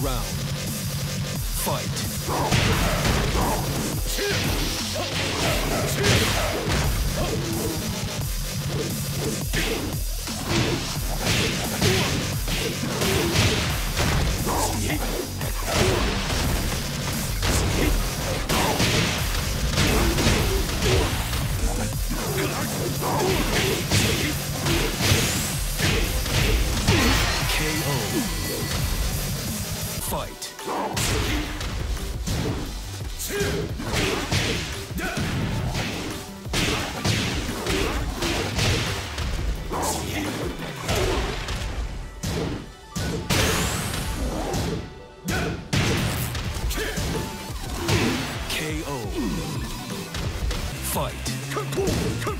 round. Fight. Fight. KO. Fight.